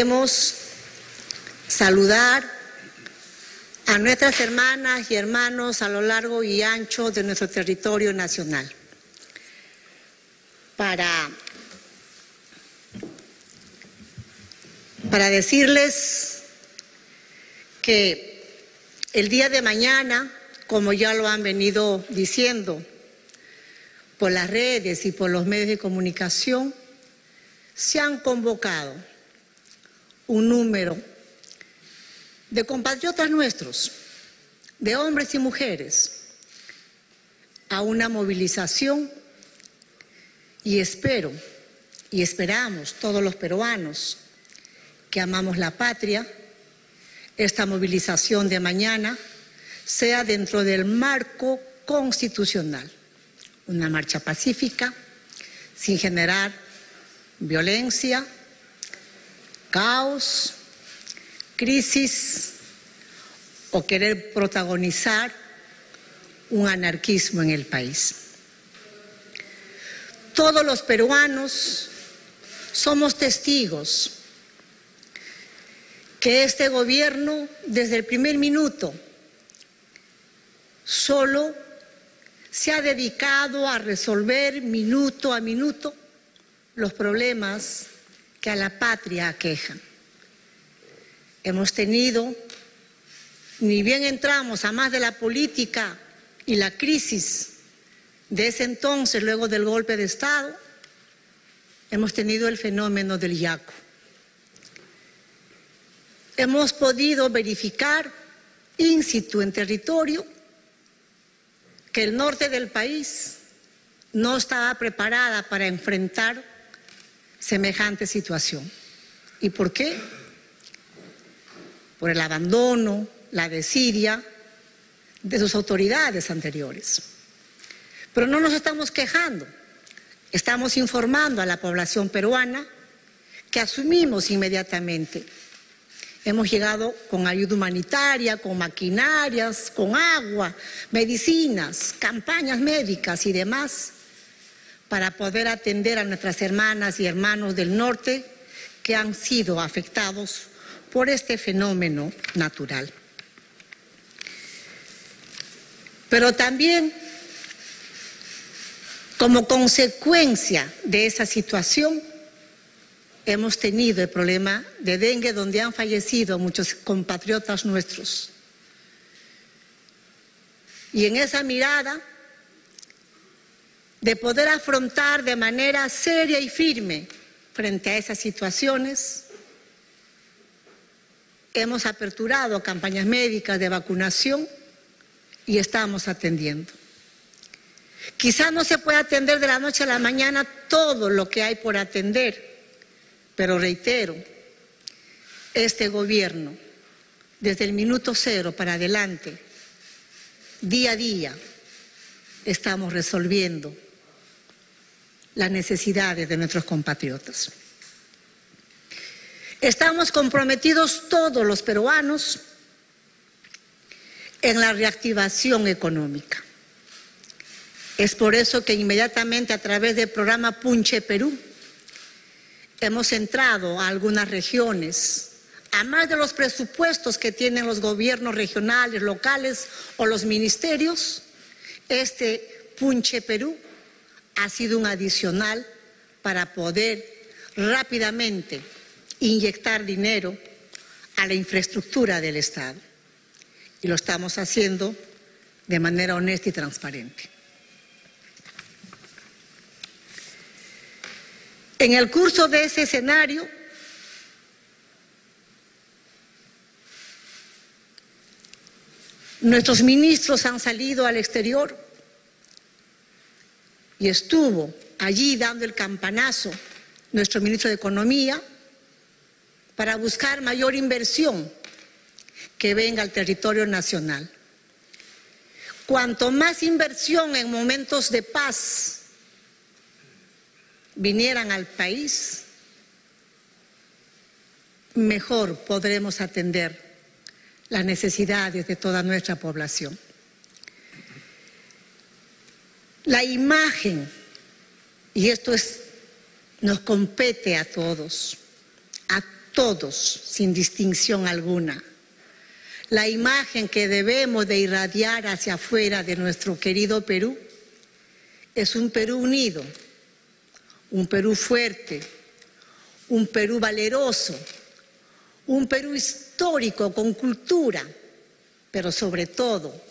Queremos saludar a nuestras hermanas y hermanos a lo largo y ancho de nuestro territorio nacional. Para, para decirles que el día de mañana, como ya lo han venido diciendo por las redes y por los medios de comunicación, se han convocado un número de compatriotas nuestros, de hombres y mujeres, a una movilización y espero y esperamos todos los peruanos que amamos la patria, esta movilización de mañana sea dentro del marco constitucional, una marcha pacífica, sin generar violencia, caos, crisis o querer protagonizar un anarquismo en el país. Todos los peruanos somos testigos que este gobierno desde el primer minuto solo se ha dedicado a resolver minuto a minuto los problemas que a la patria aquejan. Hemos tenido, ni bien entramos a más de la política y la crisis de ese entonces, luego del golpe de Estado, hemos tenido el fenómeno del yaco. Hemos podido verificar in situ en territorio que el norte del país no estaba preparada para enfrentar semejante situación. ¿Y por qué? Por el abandono, la desidia de sus autoridades anteriores. Pero no nos estamos quejando, estamos informando a la población peruana que asumimos inmediatamente. Hemos llegado con ayuda humanitaria, con maquinarias, con agua, medicinas, campañas médicas y demás para poder atender a nuestras hermanas y hermanos del norte que han sido afectados por este fenómeno natural. Pero también, como consecuencia de esa situación, hemos tenido el problema de dengue donde han fallecido muchos compatriotas nuestros. Y en esa mirada de poder afrontar de manera seria y firme frente a esas situaciones. Hemos aperturado campañas médicas de vacunación y estamos atendiendo. Quizá no se pueda atender de la noche a la mañana todo lo que hay por atender, pero reitero, este gobierno, desde el minuto cero para adelante, día a día, estamos resolviendo las necesidades de nuestros compatriotas. Estamos comprometidos todos los peruanos en la reactivación económica. Es por eso que inmediatamente a través del programa Punche Perú hemos entrado a algunas regiones, a más de los presupuestos que tienen los gobiernos regionales, locales o los ministerios, este Punche Perú ha sido un adicional para poder rápidamente inyectar dinero a la infraestructura del Estado. Y lo estamos haciendo de manera honesta y transparente. En el curso de ese escenario, nuestros ministros han salido al exterior y estuvo allí dando el campanazo nuestro ministro de Economía para buscar mayor inversión que venga al territorio nacional. Cuanto más inversión en momentos de paz vinieran al país, mejor podremos atender las necesidades de toda nuestra población. La imagen, y esto es, nos compete a todos, a todos, sin distinción alguna. La imagen que debemos de irradiar hacia afuera de nuestro querido Perú es un Perú unido, un Perú fuerte, un Perú valeroso, un Perú histórico con cultura, pero sobre todo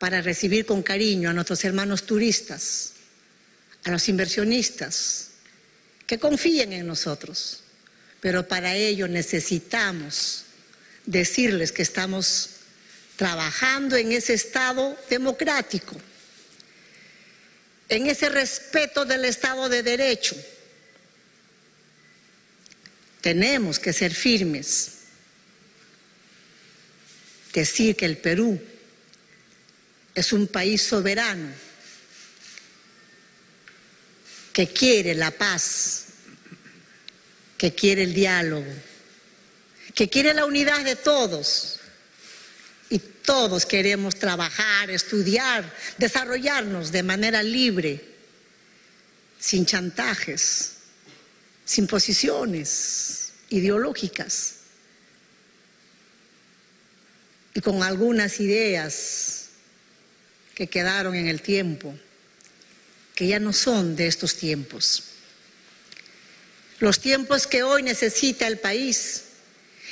para recibir con cariño a nuestros hermanos turistas, a los inversionistas, que confíen en nosotros. Pero para ello necesitamos decirles que estamos trabajando en ese Estado democrático, en ese respeto del Estado de Derecho. Tenemos que ser firmes, decir que el Perú es un país soberano que quiere la paz, que quiere el diálogo, que quiere la unidad de todos. Y todos queremos trabajar, estudiar, desarrollarnos de manera libre, sin chantajes, sin posiciones ideológicas y con algunas ideas que quedaron en el tiempo que ya no son de estos tiempos. Los tiempos que hoy necesita el país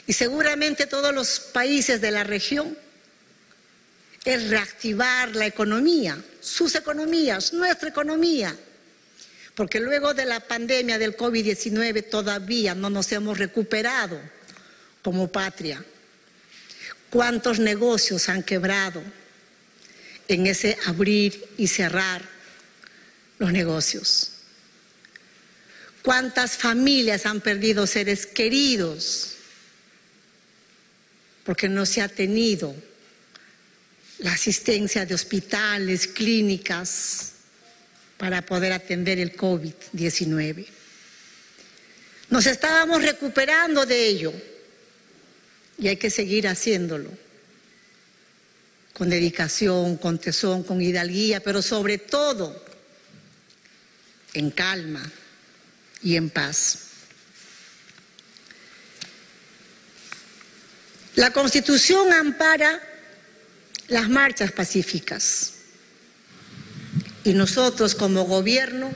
y seguramente todos los países de la región es reactivar la economía, sus economías, nuestra economía. Porque luego de la pandemia del COVID-19 todavía no nos hemos recuperado como patria. ¿Cuántos negocios han quebrado en ese abrir y cerrar los negocios. ¿Cuántas familias han perdido seres queridos porque no se ha tenido la asistencia de hospitales, clínicas, para poder atender el COVID-19? Nos estábamos recuperando de ello y hay que seguir haciéndolo con dedicación, con tesón, con hidalguía, pero sobre todo en calma y en paz. La Constitución ampara las marchas pacíficas y nosotros como gobierno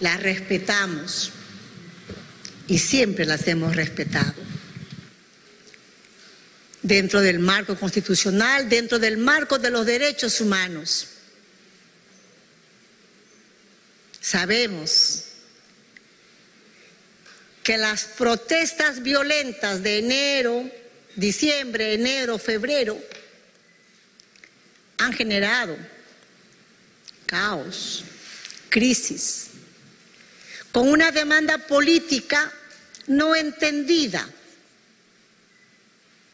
las respetamos y siempre las hemos respetado. Dentro del marco constitucional, dentro del marco de los derechos humanos. Sabemos que las protestas violentas de enero, diciembre, enero, febrero, han generado caos, crisis, con una demanda política no entendida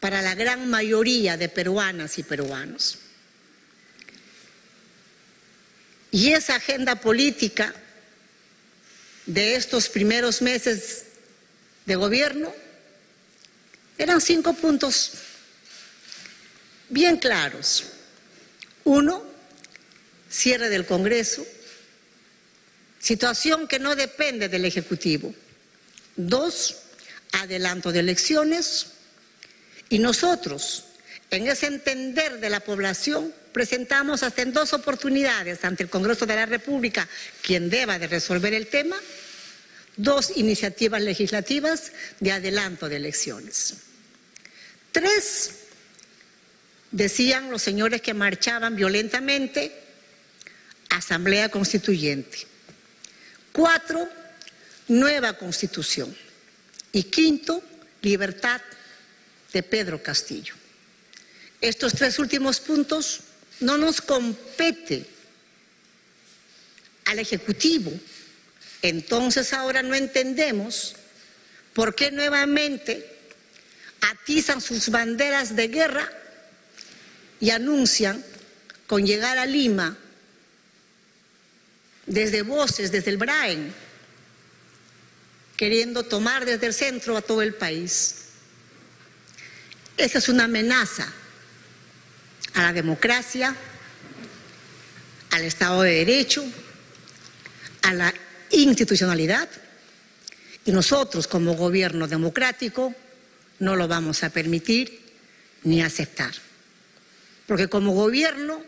para la gran mayoría de peruanas y peruanos. Y esa agenda política de estos primeros meses de gobierno eran cinco puntos bien claros. Uno, cierre del Congreso, situación que no depende del Ejecutivo. Dos, adelanto de elecciones. Y nosotros, en ese entender de la población, presentamos hasta en dos oportunidades ante el Congreso de la República, quien deba de resolver el tema, dos iniciativas legislativas de adelanto de elecciones. Tres, decían los señores que marchaban violentamente, Asamblea Constituyente. Cuatro, nueva Constitución. Y quinto, libertad de Pedro Castillo. Estos tres últimos puntos no nos compete al Ejecutivo. Entonces ahora no entendemos por qué nuevamente atizan sus banderas de guerra y anuncian con llegar a Lima desde voces, desde el Braen, queriendo tomar desde el centro a todo el país. Esa es una amenaza a la democracia, al Estado de Derecho, a la institucionalidad Y nosotros como gobierno democrático no lo vamos a permitir ni aceptar. Porque como gobierno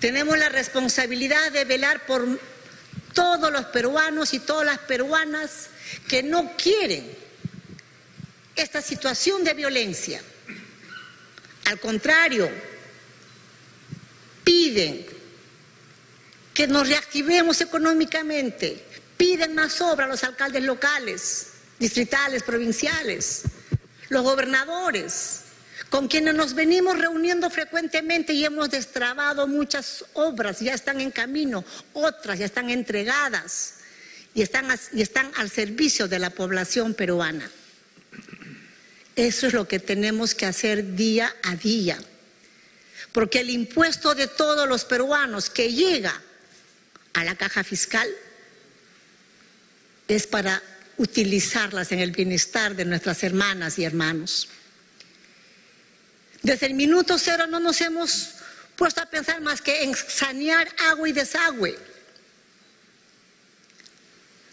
tenemos la responsabilidad de velar por todos los peruanos y todas las peruanas que no quieren esta situación de violencia. Al contrario, piden que nos reactivemos económicamente, piden más obra a los alcaldes locales, distritales, provinciales, los gobernadores, con quienes nos venimos reuniendo frecuentemente y hemos destrabado muchas obras, ya están en camino, otras ya están entregadas y están, y están al servicio de la población peruana. Eso es lo que tenemos que hacer día a día. Porque el impuesto de todos los peruanos que llega a la caja fiscal es para utilizarlas en el bienestar de nuestras hermanas y hermanos. Desde el minuto cero no nos hemos puesto a pensar más que en sanear agua y desagüe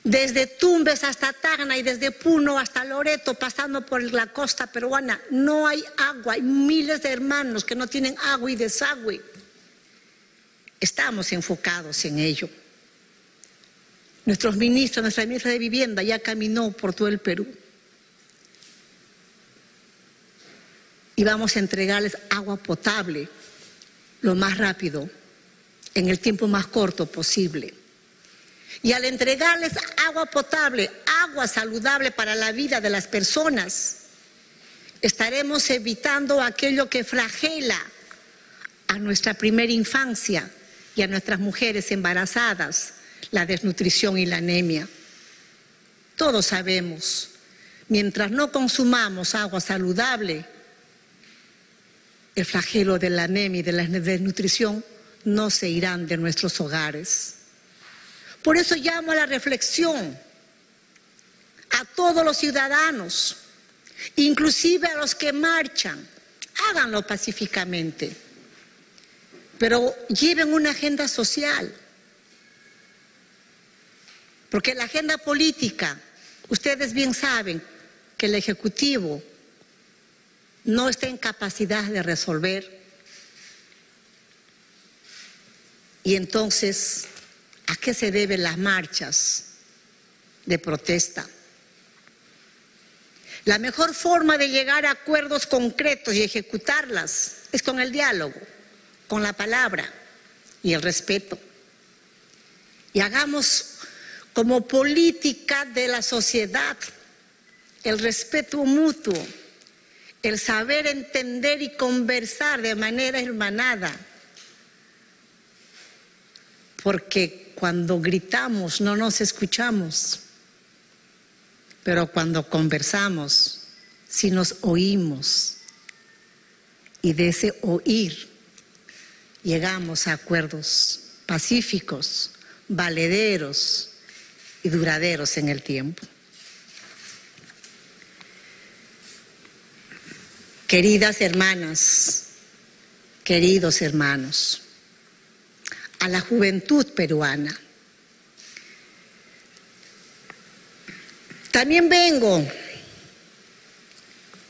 desde Tumbes hasta Tacna y desde Puno hasta Loreto, pasando por la costa peruana, no hay agua. Hay miles de hermanos que no tienen agua y desagüe. Estamos enfocados en ello. Nuestros ministros, nuestra ministra de Vivienda ya caminó por todo el Perú. Y vamos a entregarles agua potable lo más rápido, en el tiempo más corto posible. Y al entregarles agua potable, agua saludable para la vida de las personas, estaremos evitando aquello que flagela a nuestra primera infancia y a nuestras mujeres embarazadas, la desnutrición y la anemia. Todos sabemos, mientras no consumamos agua saludable, el flagelo de la anemia y de la desnutrición no se irán de nuestros hogares. Por eso llamo a la reflexión a todos los ciudadanos, inclusive a los que marchan, háganlo pacíficamente, pero lleven una agenda social. Porque la agenda política, ustedes bien saben que el Ejecutivo no está en capacidad de resolver. Y entonces ¿A qué se deben las marchas de protesta? La mejor forma de llegar a acuerdos concretos y ejecutarlas es con el diálogo, con la palabra y el respeto. Y hagamos como política de la sociedad el respeto mutuo, el saber entender y conversar de manera hermanada, porque cuando gritamos no nos escuchamos, pero cuando conversamos sí nos oímos. Y de ese oír llegamos a acuerdos pacíficos, valederos y duraderos en el tiempo. Queridas hermanas, queridos hermanos, a la juventud peruana. También vengo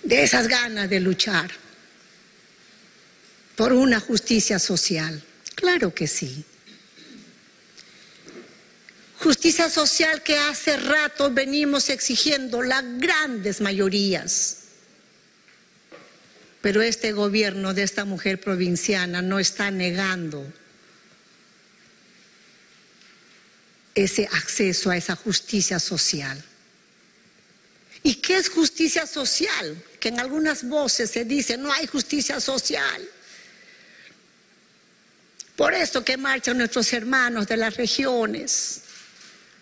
de esas ganas de luchar por una justicia social. Claro que sí. Justicia social que hace rato venimos exigiendo las grandes mayorías. Pero este gobierno de esta mujer provinciana no está negando ese acceso a esa justicia social. ¿Y qué es justicia social? Que en algunas voces se dice, no hay justicia social. Por eso que marchan nuestros hermanos de las regiones,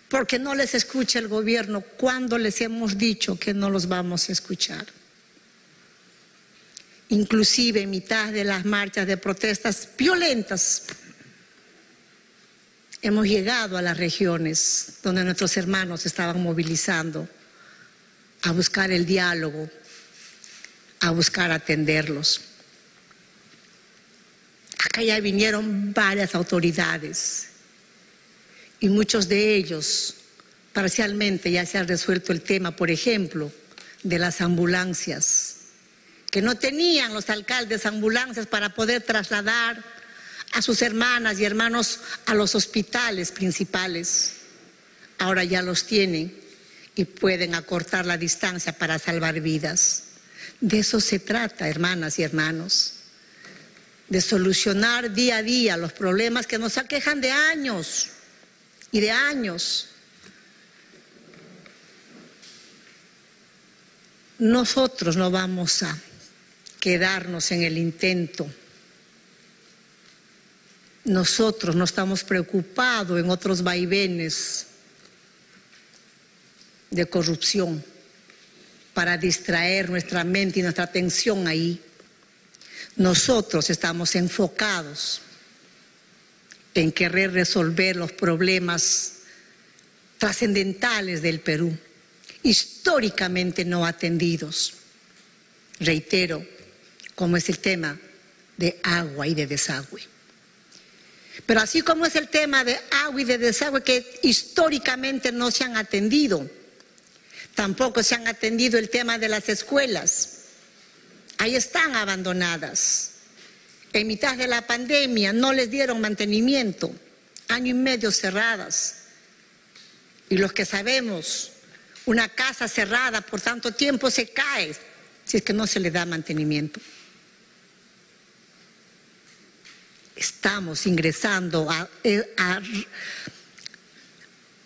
porque no les escucha el gobierno cuando les hemos dicho que no los vamos a escuchar. Inclusive en mitad de las marchas de protestas violentas hemos llegado a las regiones donde nuestros hermanos estaban movilizando a buscar el diálogo, a buscar atenderlos. Acá ya vinieron varias autoridades y muchos de ellos Parcialmente ya se ha resuelto el tema, por ejemplo, de las ambulancias, que no tenían los alcaldes ambulancias para poder trasladar a sus hermanas y hermanos a los hospitales principales. Ahora ya los tienen y pueden acortar la distancia para salvar vidas. De eso se trata, hermanas y hermanos, de solucionar día a día los problemas que nos aquejan de años y de años. Nosotros no vamos a quedarnos en el intento. Nosotros no estamos preocupados en otros vaivenes de corrupción para distraer nuestra mente y nuestra atención ahí. Nosotros estamos enfocados en querer resolver los problemas trascendentales del Perú, históricamente no atendidos. Reitero, como es el tema de agua y de desagüe. Pero así como es el tema de agua y de desagüe que históricamente no se han atendido, Tampoco se han atendido el tema de las escuelas. Ahí están abandonadas. En mitad de la pandemia no les dieron mantenimiento, año y medio cerradas. Y los que sabemos, una casa cerrada por tanto tiempo se cae si es que no se le da mantenimiento. Estamos ingresando a, eh, a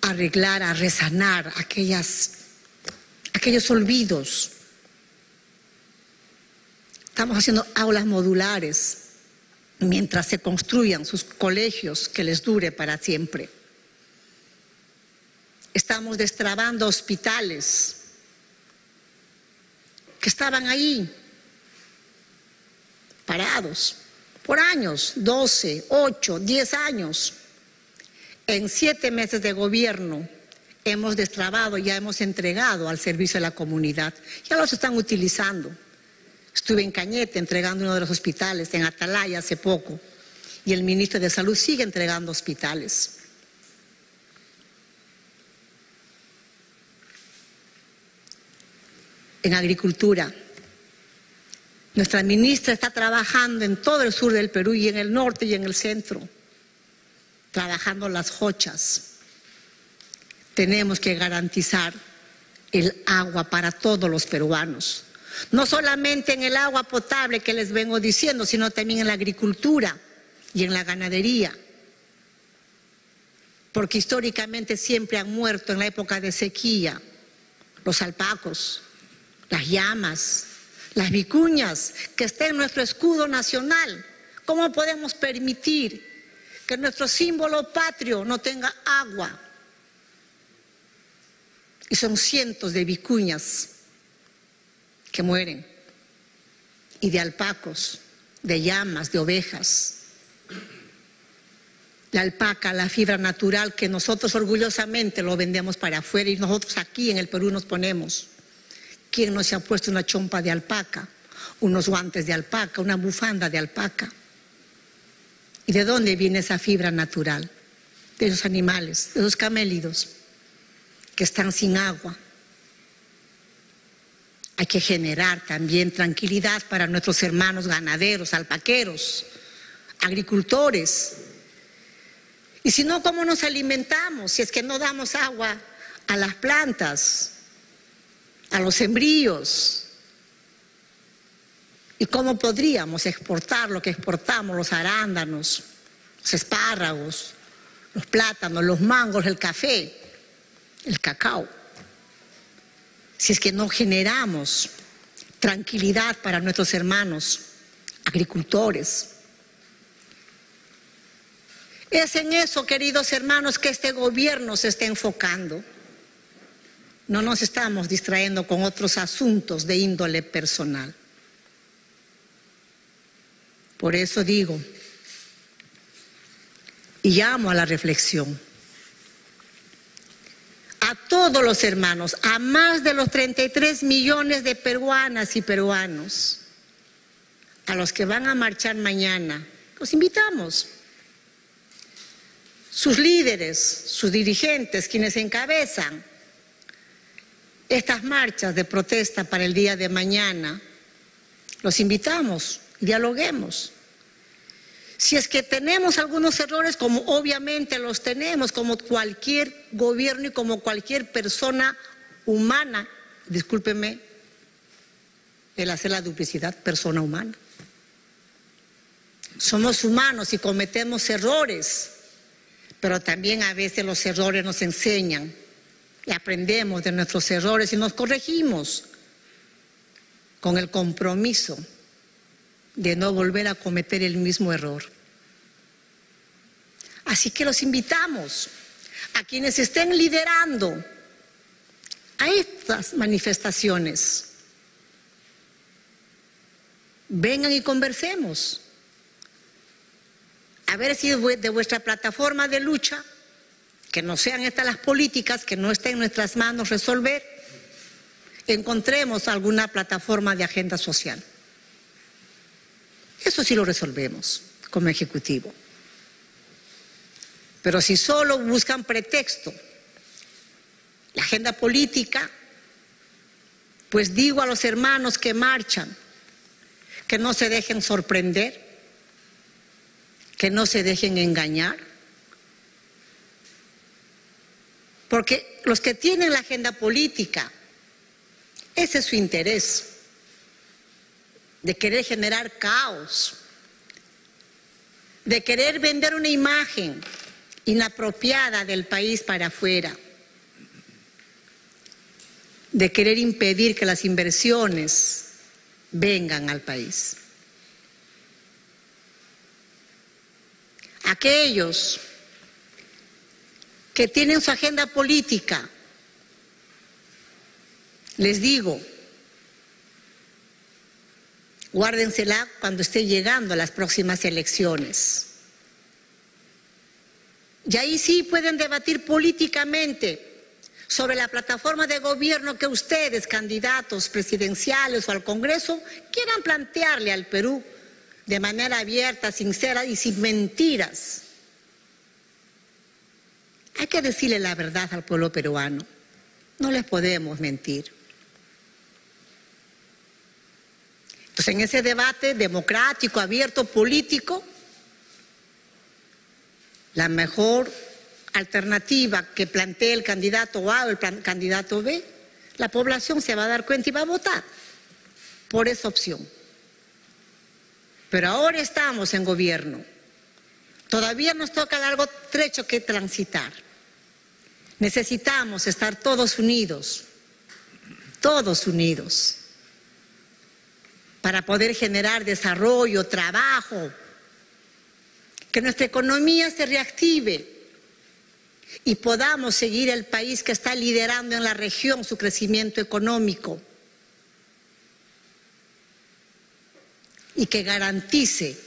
arreglar, a resanar aquellas aquellos olvidos. Estamos haciendo aulas modulares mientras se construyan sus colegios que les dure para siempre. Estamos destrabando hospitales que estaban ahí, parados, por años, 12, 8, 10 años. En siete meses de gobierno hemos destrabado, ya hemos entregado al servicio de la comunidad. Ya los están utilizando. Estuve en Cañete entregando uno de los hospitales, en Atalaya hace poco, y el ministro de Salud sigue entregando hospitales. En agricultura, nuestra ministra está trabajando en todo el sur del Perú y en el norte y en el centro, trabajando las jochas tenemos que garantizar el agua para todos los peruanos. No solamente en el agua potable que les vengo diciendo, sino también en la agricultura y en la ganadería. Porque históricamente siempre han muerto en la época de sequía los alpacos, las llamas, las vicuñas, que está en nuestro escudo nacional. ¿Cómo podemos permitir que nuestro símbolo patrio no tenga agua? Y son cientos de vicuñas que mueren, y de alpacos, de llamas, de ovejas. La alpaca, la fibra natural que nosotros orgullosamente lo vendemos para afuera y nosotros aquí en el Perú nos ponemos. ¿Quién no se ha puesto una chompa de alpaca, unos guantes de alpaca, una bufanda de alpaca? ¿Y de dónde viene esa fibra natural? De los animales, de los camélidos que están sin agua. Hay que generar también tranquilidad para nuestros hermanos ganaderos, alpaqueros, agricultores. Y si no, ¿cómo nos alimentamos? Si es que no damos agua a las plantas, a los sembríos. ¿Y cómo podríamos exportar lo que exportamos, los arándanos, los espárragos, los plátanos, los mangos, el café? el cacao, si es que no generamos tranquilidad para nuestros hermanos agricultores. Es en eso, queridos hermanos, que este gobierno se está enfocando. No nos estamos distrayendo con otros asuntos de índole personal. Por eso digo, y llamo a la reflexión a todos los hermanos, a más de los 33 millones de peruanas y peruanos, a los que van a marchar mañana, los invitamos. sus líderes, sus dirigentes, quienes encabezan estas marchas de protesta para el día de mañana, los invitamos, dialoguemos. Si es que tenemos algunos errores, como obviamente los tenemos, como cualquier gobierno y como cualquier persona humana, discúlpeme el hacer la duplicidad, persona humana. Somos humanos y cometemos errores pero también a veces los errores nos enseñan y aprendemos de nuestros errores y nos corregimos con el compromiso de no volver a cometer el mismo error. Así que los invitamos a quienes estén liderando a estas manifestaciones. Vengan y conversemos a ver si de vuestra plataforma de lucha, que no sean estas las políticas, que no estén en nuestras manos resolver, encontremos alguna plataforma de agenda social. Eso sí lo resolvemos como Ejecutivo. Pero si solo buscan pretexto, la agenda política, pues digo a los hermanos que marchan que no se dejen sorprender, que no se dejen engañar. Porque los que tienen la agenda política, ese es su interés, de querer generar caos, de querer vender una imagen inapropiada del país para afuera, de querer impedir que las inversiones vengan al país. aquellos que tienen su agenda política, les digo, guárdensela cuando esté llegando a las próximas elecciones. Y ahí sí pueden debatir políticamente sobre la plataforma de gobierno que ustedes, candidatos presidenciales o al Congreso, quieran plantearle al Perú de manera abierta, sincera y sin mentiras. Hay que decirle la verdad al pueblo peruano. No les podemos mentir. Entonces, en ese debate democrático, abierto, político, la mejor alternativa que plantee el candidato A o el candidato B, la población se va a dar cuenta y va a votar por esa opción. Pero ahora estamos en gobierno. Todavía nos toca largo trecho que transitar. Necesitamos estar todos unidos, todos unidos, para poder generar desarrollo, trabajo, que nuestra economía se reactive y podamos seguir el país que está liderando en la región su crecimiento económico. y que garantice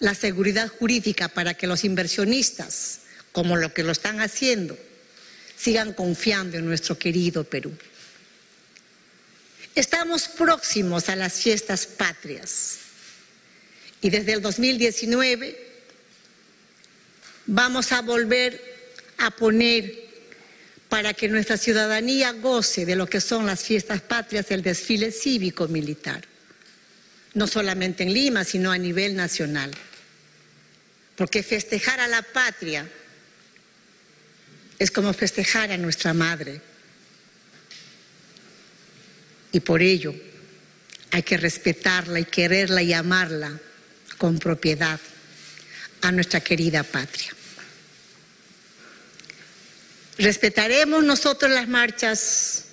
la seguridad jurídica para que los inversionistas, como lo que lo están haciendo, sigan confiando en nuestro querido Perú. Estamos próximos a las fiestas patrias y desde el 2019 vamos a volver a poner para que nuestra ciudadanía goce de lo que son las fiestas patrias el desfile cívico-militar no solamente en Lima, sino a nivel nacional. Porque festejar a la patria es como festejar a nuestra madre. Y por ello hay que respetarla y quererla y amarla con propiedad a nuestra querida patria. Respetaremos nosotros las marchas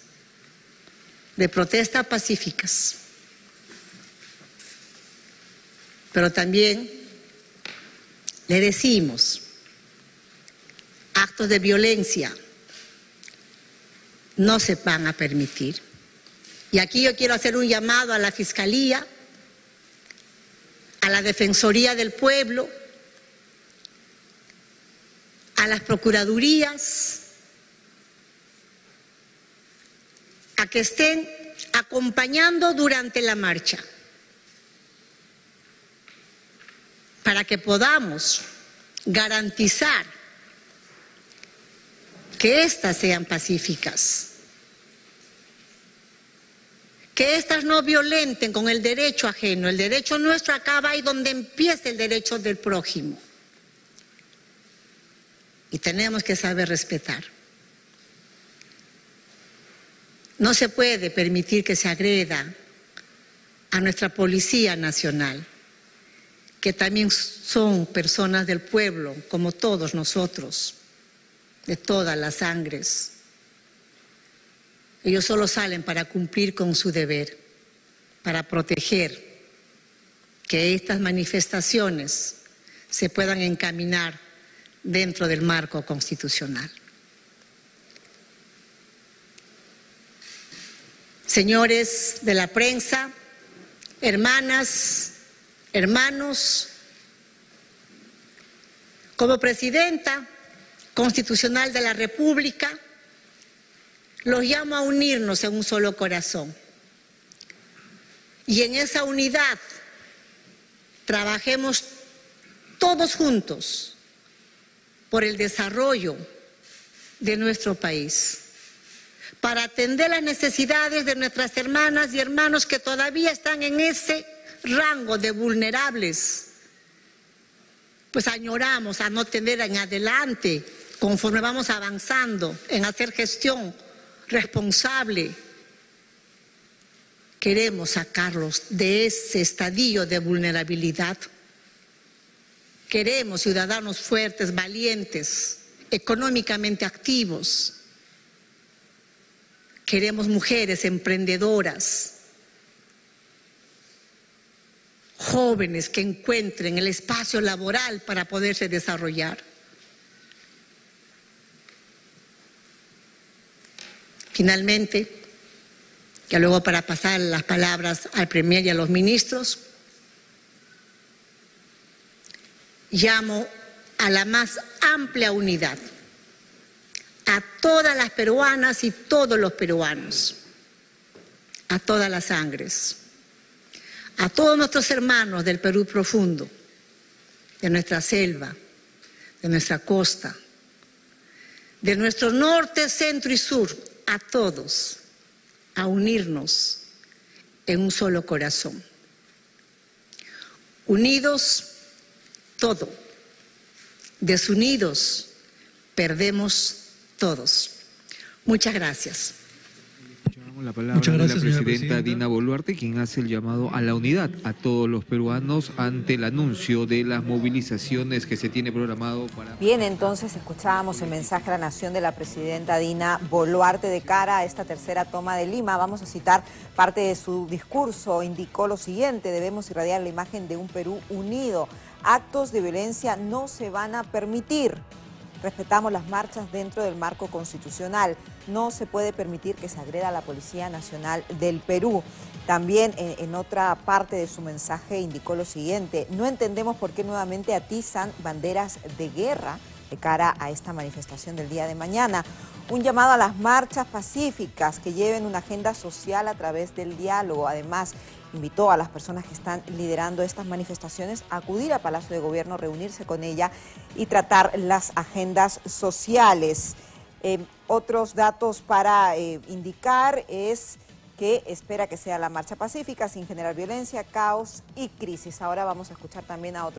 de protesta pacíficas pero también le decimos, actos de violencia no se van a permitir. Y aquí yo quiero hacer un llamado a la Fiscalía, a la Defensoría del Pueblo, a las Procuradurías, a que estén acompañando durante la marcha. para que podamos garantizar que éstas sean pacíficas, que éstas no violenten con el derecho ajeno. El derecho nuestro acaba ahí donde empieza el derecho del prójimo. Y tenemos que saber respetar. No se puede permitir que se agreda a nuestra Policía Nacional, que también son personas del pueblo, como todos nosotros, de todas las sangres. Ellos solo salen para cumplir con su deber, para proteger que estas manifestaciones se puedan encaminar dentro del marco constitucional. Señores de la prensa, hermanas, hermanos, como presidenta constitucional de la República, los llamo a unirnos en un solo corazón. Y en esa unidad trabajemos todos juntos por el desarrollo de nuestro país para atender las necesidades de nuestras hermanas y hermanos que todavía están en ese rango de vulnerables. Pues añoramos a no tener en adelante, conforme vamos avanzando en hacer gestión responsable, queremos sacarlos de ese estadio de vulnerabilidad. Queremos ciudadanos fuertes, valientes, económicamente activos, Queremos mujeres emprendedoras, jóvenes que encuentren el espacio laboral para poderse desarrollar. Finalmente, ya luego para pasar las palabras al Premier y a los ministros, llamo a la más amplia unidad a todas las peruanas y todos los peruanos, a todas las sangres, a todos nuestros hermanos del Perú profundo, de nuestra selva, de nuestra costa, de nuestro norte, centro y sur, a todos, a unirnos en un solo corazón. Unidos, todo. Desunidos, perdemos todos. Muchas gracias. La palabra Muchas gracias, de la presidenta, Dina Boluarte, quien hace el llamado a la unidad a todos los peruanos ante el anuncio de las movilizaciones que se tiene programado para... Bien, entonces escuchábamos el mensaje a la nación de la presidenta Dina Boluarte de cara a esta tercera toma de Lima. Vamos a citar parte de su discurso. Indicó lo siguiente, debemos irradiar la imagen de un Perú unido. Actos de violencia no se van a permitir. Respetamos las marchas dentro del marco constitucional. No se puede permitir que se agreda a la Policía Nacional del Perú. También en, otra parte de su mensaje indicó lo siguiente, no entendemos por qué nuevamente atizan banderas de guerra de cara a esta manifestación del día de mañana. Un llamado a las marchas pacíficas que lleven una agenda social a través del diálogo. Además, invitó a las personas que están liderando estas manifestaciones a acudir a Palacio de Gobierno, reunirse con ella y tratar las agendas sociales. Eh, otros datos para eh, indicar es que espera que sea la marcha pacífica sin generar violencia, caos y crisis. Ahora vamos a escuchar también a otros.